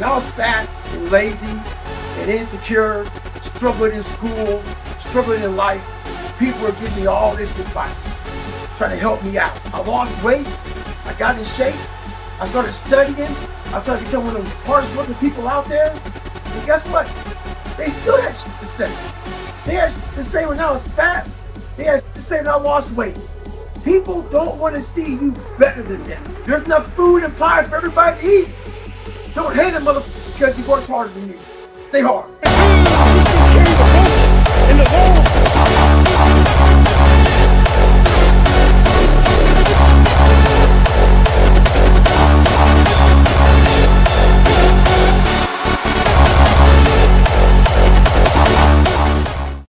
When I was fat and lazy and insecure, struggling in school, struggling in life, people were giving me all this advice, trying to help me out. I lost weight, I got in shape, I started studying, I started becoming one of the hardest working people out there. And guess what? They still had shit to say. They had shit to say when I was fat. They had shit to say when I lost weight. People don't want to see you better than them. There's enough food and pie for everybody to eat. Don't hate a motherfucker because he works harder than you. Stay hard.